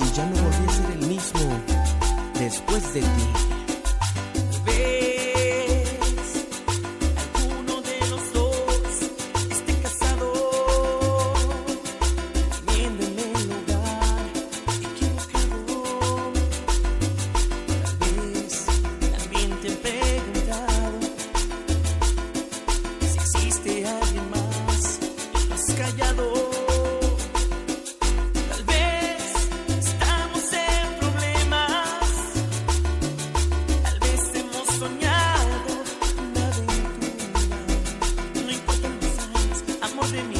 Y ya no volví a ser el mismo después de ti. in me.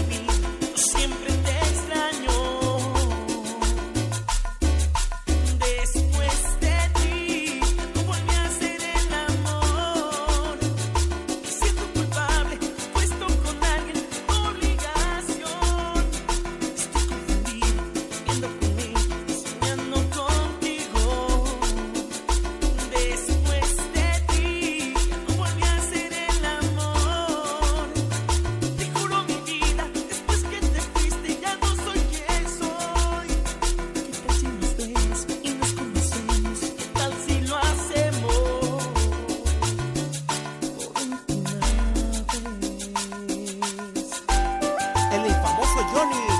Johnny.